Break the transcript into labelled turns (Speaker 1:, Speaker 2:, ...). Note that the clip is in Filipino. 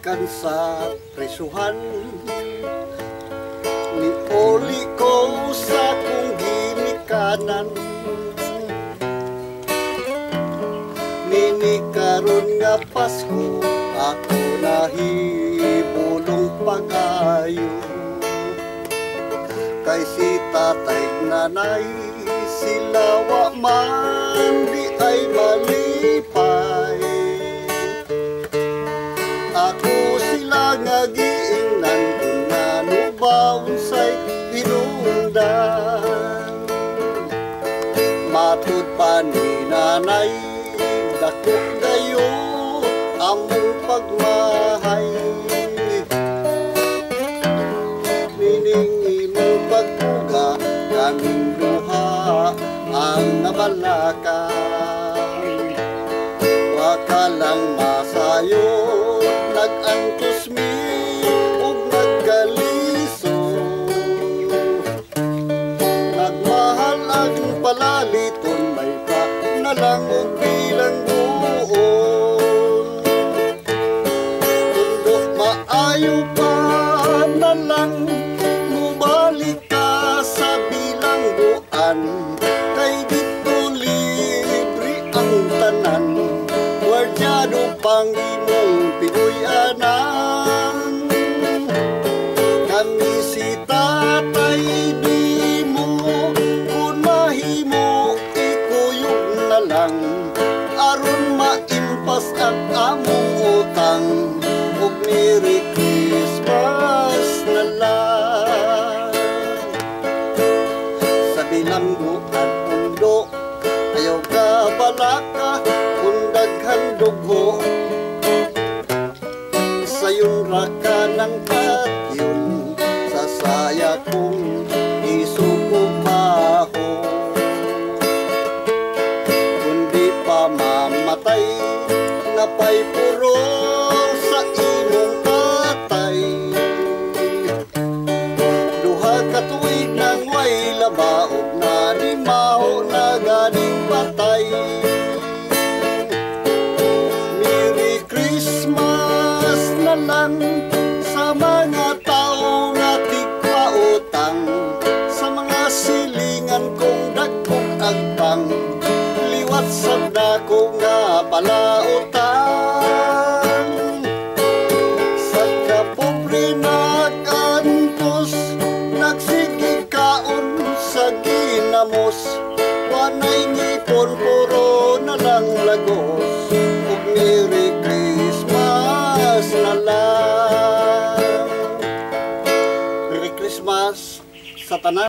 Speaker 1: kan sa presuhan Ni oli ko sa kong ginikanan. Nini karon nga Pasko Ako nahibulong pag-ayo Kay si tatay nanay Sila wa man di ay malipay giingnan Kung nanubaw sa'y hinungdan Matud pa ni nanay Dako kayo among pagmahay Mining imong pagbuga Kaming duha ang nabalaka Waka lang masayo Nag-antos na lang og bilang buon Kundo maayo pa na lang. Mubalik ka sa bilangguan Kay dito libre ang tanan. Wardyado pang balaka Kung daghan dugho Sayon raka ng patyon Sa saya kong isukupaho Kundi pa mamatay Napay puro sa imong patay. Duha ka tuig nang way labaog na di Lang sa mga tao nga tigpautang sa mga silingan kong dagkong agpang liwat sa dako nga palautang. Sa kapobre nagantos nagsigig kaon sa ginamos wanay ngipon puro na lang lagos Christmas na lang. Merry Christmas sa tanan